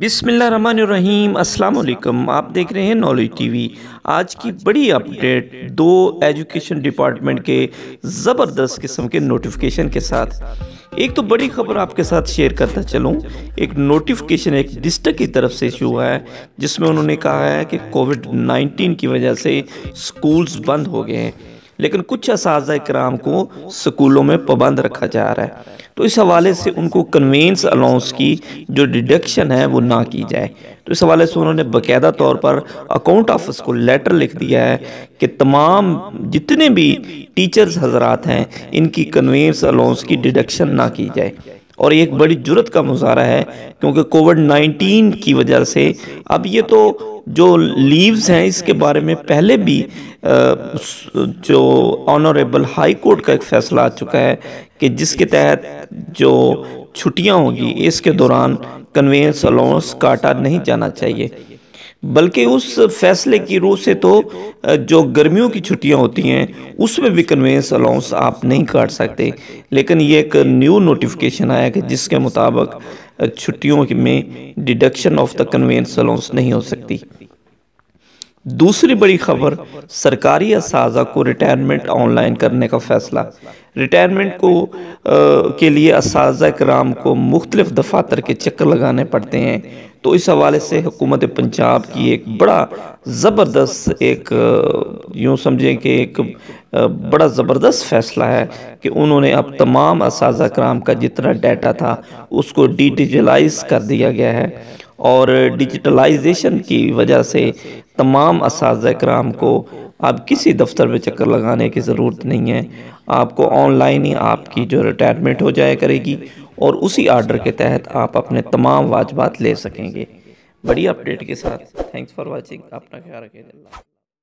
बिसमीम अस्सलाम आप देख रहे हैं नॉलेज टीवी। आज की बड़ी अपडेट दो एजुकेशन डिपार्टमेंट के ज़बरदस्त किस्म के नोटिफिकेशन के साथ। एक तो बड़ी खबर आपके साथ शेयर करता चलूँ। एक नोटिफिकेशन एक डिस्ट्रिक्ट की तरफ़ से इशू हुआ है, जिसमें उन्होंने कहा है कि कोविड 19 की वजह से स्कूल्स बंद हो गए हैं। लेकिन कुछ इस कराम को स्कूलों में पाबंद रखा जा रहा है। तो इस हवाले से उनको कन्वेंस अलाउंस की जो डिडक्शन है वो ना की जाए। तो इस हवाले से उन्होंने बाकायदा तौर पर अकाउंट ऑफ़िस को लेटर लिख दिया है कि तमाम जितने भी टीचर्स हजरात हैं इनकी कन्वेंस अलाउंस की डिडक्शन ना की जाए। और एक बड़ी ज़रूरत का मुजाहरा है क्योंकि कोविड 19 की वजह से अब ये तो जो लीव्स हैं इसके बारे में पहले भी जो ऑनरेबल हाई कोर्ट का एक फैसला आ चुका है कि जिसके तहत जो छुट्टियाँ होंगी, इसके दौरान कन्वेंस अलाउंस काटा नहीं जाना चाहिए। बल्कि उस फैसले की रूह से तो जो गर्मियों की छुट्टियाँ होती हैं उसमें भी कन्वेंस अलाउंस आप नहीं काट सकते। लेकिन ये एक न्यू नोटिफिकेशन आया कि जिसके मुताबिक छुट्टियों में deduction of the conveyance allowance नहीं हो सकती। दूसरी बड़ी खबर सरकारी असाजा को रिटायरमेंट ऑनलाइन करने का फैसला। रिटायरमेंट को आ, के लिए असाजा कराम को मुख्तलिफ़ दफातर के चक्कर लगाने पड़ते हैं। तो इस हवाले से हुकूमत पंजाब की एक बड़ा ज़बरदस्त एक, यूँ समझें कि एक बड़ा ज़बरदस्त फ़ैसला है कि उन्होंने अब तमाम इस कराम का जितना डाटा था उसको डिजिटलाइज कर दिया गया है और डिजिटलाइजेशन की वजह से तमाम इस कराम को अब किसी दफ्तर में चक्कर लगाने की ज़रूरत नहीं है। आपको ऑनलाइन ही आपकी जो रिटायरमेंट हो जाया करेगी और उसी आर्डर के तहत आप अपने तमाम वाजबात ले सकेंगे। बड़ी अपडेट के साथ। थैंक्स फॉर वॉचिंग अपना ख्याल रखें